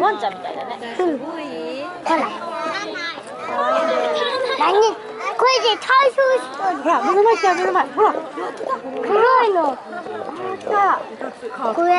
ワンちゃんみたい。だね。すごい。ほら。何？これで対象しとるほら目の前来た目の前。ほら。黒いの。来たこれ。